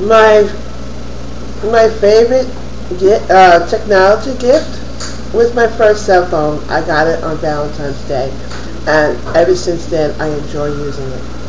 My my favorite uh, technology gift was my first cell phone. I got it on Valentine's Day, and ever since then I enjoy using it.